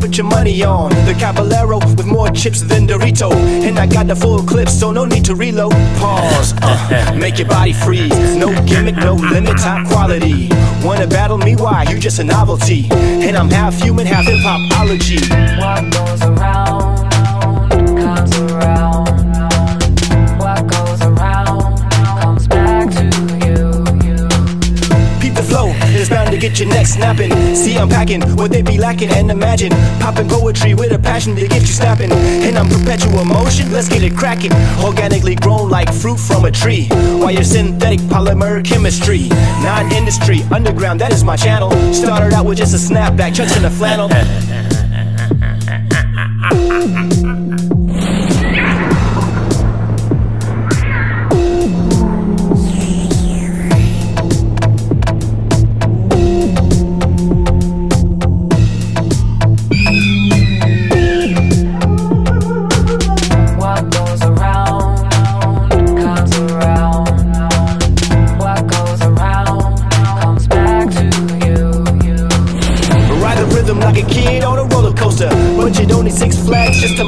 put your money on. The Caballero with more chips than Dorito. And I got the full clip, so no need to reload. Pause, uh, make your body freeze. No gimmick, no limit, top quality. Wanna battle me? Why? You just a novelty. And I'm half human, half hip hopology. What goes around it's bound to get your neck snapping. See, I'm packing what they be lacking, and imagine popping poetry with a passion to get you snapping. And I'm perpetual motion, let's get it cracking. Organically grown like fruit from a tree. While you're synthetic polymer chemistry, non industry, underground, that is my channel. Started out with just a snapback, chucks in a flannel.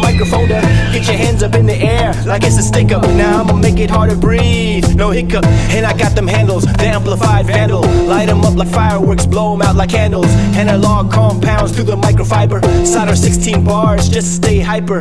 microphone to get your hands up in the air like it's a stick up. Now I'ma make it hard to breathe, no hiccup. And I got them handles, the amplified vandal. Light them up like fireworks, blow them out like candles. Analog compounds through the microfiber. Solder 16 bars, just to stay hyper.